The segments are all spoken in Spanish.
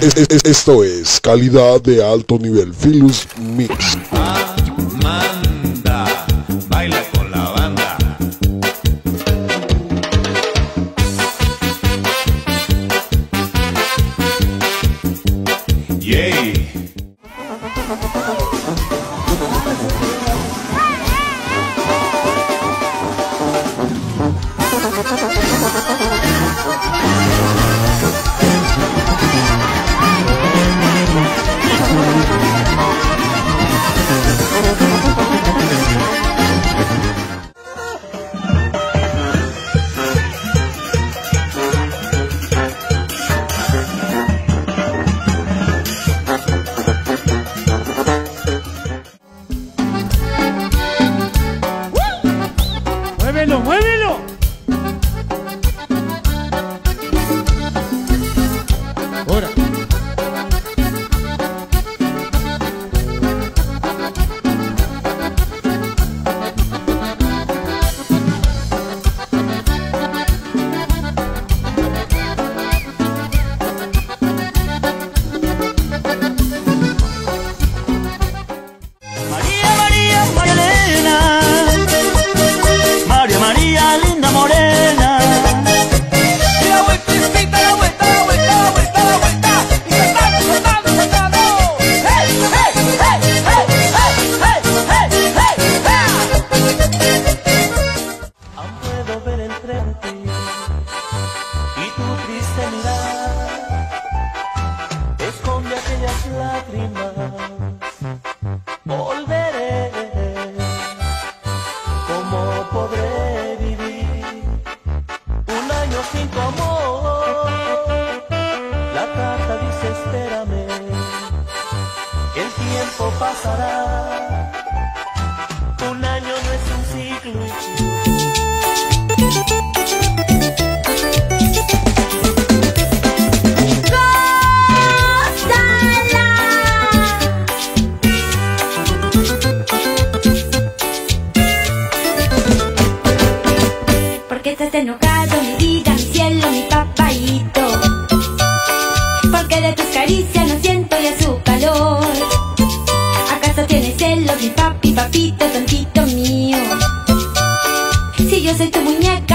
Es- es- esto es calidad de alto nivel Filus Mix. Amanda, baila con la banda. Yay. ¡Muévelo, María, pasará. Un año no es un ciclo y Porque estás enojado, mi vida, mi cielo, mi papayito. Porque de tus caricias no siento ya su calor. ¿Acaso tienes celos, mi papi, papito, tantito mío? Si yo soy tu muñeca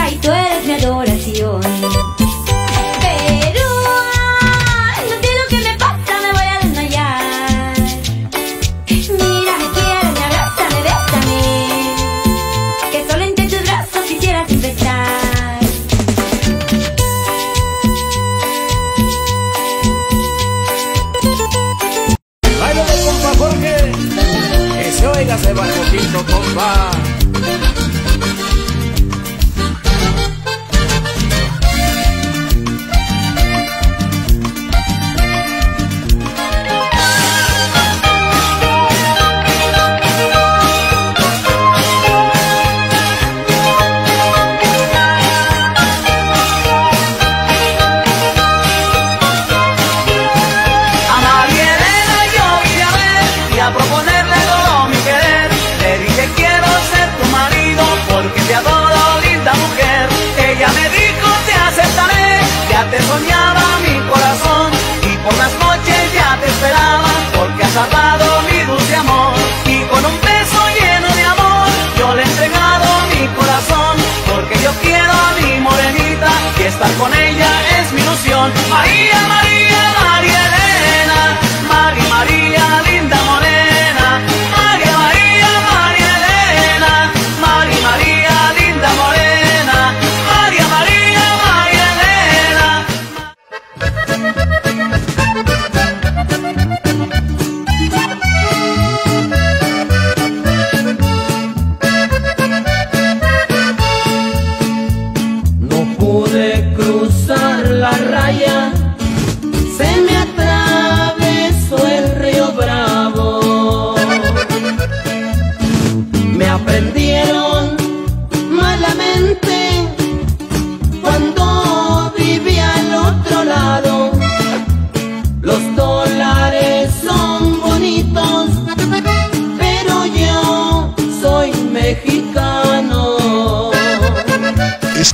te esperaba porque has salvado mi dulce amor y con un beso lleno de amor yo le he entregado mi corazón porque yo quiero a mi morenita y estar con ella es mi ilusión. María, María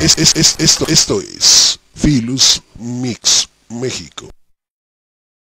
es, es, es, esto, esto es Filus Mix México.